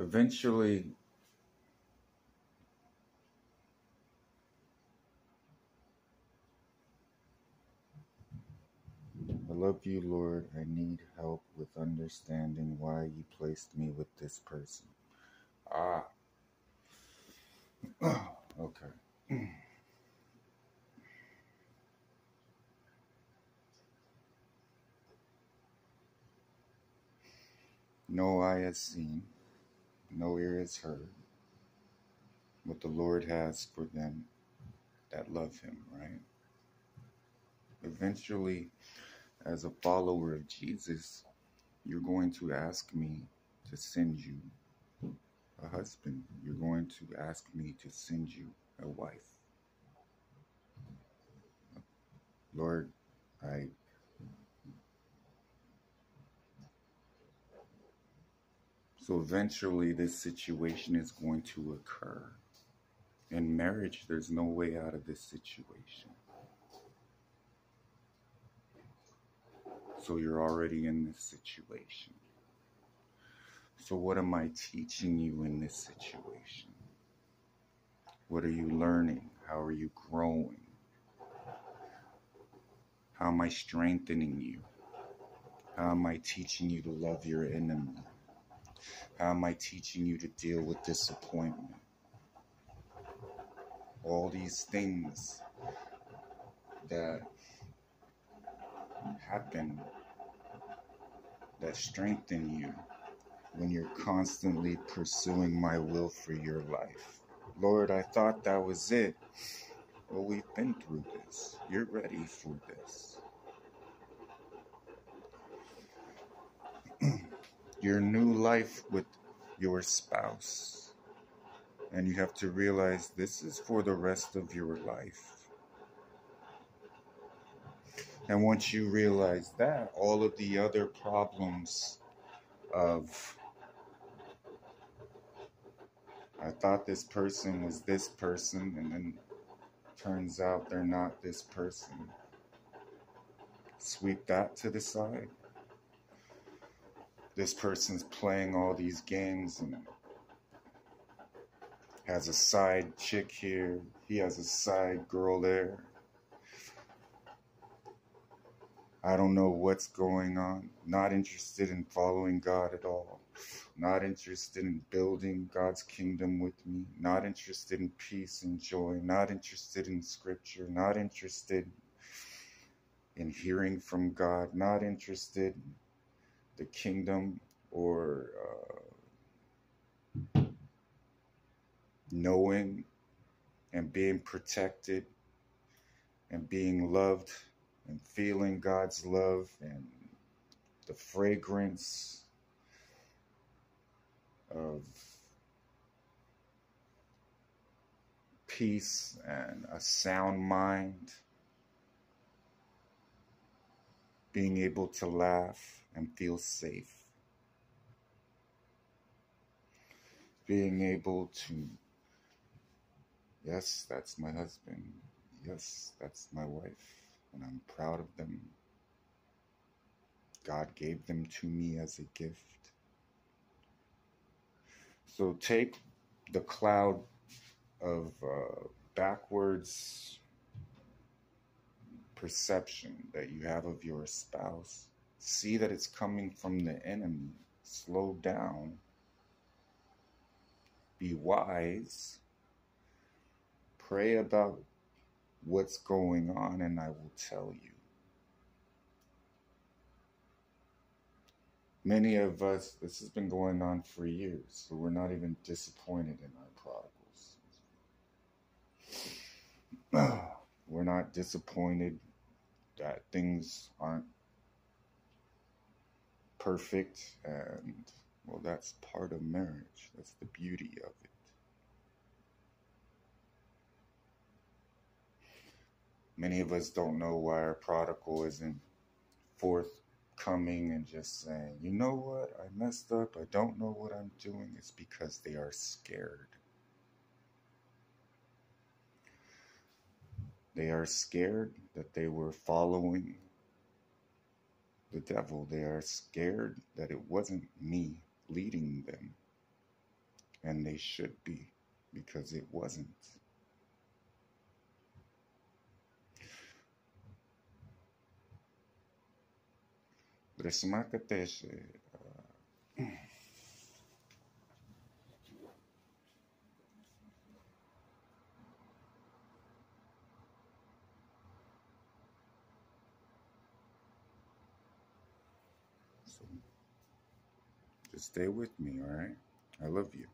Eventually, I love you, Lord. I need help with understanding why you placed me with this person. Ah, okay. No eye has seen, no ear has heard what the Lord has for them that love Him, right? Eventually, as a follower of Jesus, you're going to ask me to send you a husband. You're going to ask me to send you a wife. Lord, I so eventually this situation is going to occur. In marriage, there's no way out of this situation. So you're already in this situation. So, what am I teaching you in this situation? What are you learning? How are you growing? How am I strengthening you? How am I teaching you to love your enemy? How am I teaching you to deal with disappointment? All these things that happen that strengthen you when you're constantly pursuing my will for your life. Lord, I thought that was it. Well, we've been through this. You're ready for this. Your new life with your spouse. And you have to realize this is for the rest of your life. And once you realize that, all of the other problems of I thought this person was this person, and then turns out they're not this person. Sweep that to the side. This person's playing all these games and has a side chick here, he has a side girl there. I don't know what's going on. Not interested in following God at all. Not interested in building God's kingdom with me. Not interested in peace and joy. Not interested in scripture. Not interested in hearing from God. Not interested in the kingdom or uh, knowing and being protected and being loved and feeling God's love and the fragrance of peace and a sound mind, being able to laugh and feel safe, being able to, yes, that's my husband, yes, that's my wife and I'm proud of them. God gave them to me as a gift. So take the cloud of uh, backwards perception that you have of your spouse. See that it's coming from the enemy. Slow down. Be wise. Pray about what's going on and I will tell you. Many of us, this has been going on for years, so we're not even disappointed in our prodigals. we're not disappointed that things aren't perfect, and well, that's part of marriage. That's the beauty of it. Many of us don't know why our prodigal isn't forthcoming and just saying, you know what, I messed up, I don't know what I'm doing. It's because they are scared. They are scared that they were following the devil. They are scared that it wasn't me leading them. And they should be, because it wasn't. Resmakateshe. Stay with me, all right? I love you.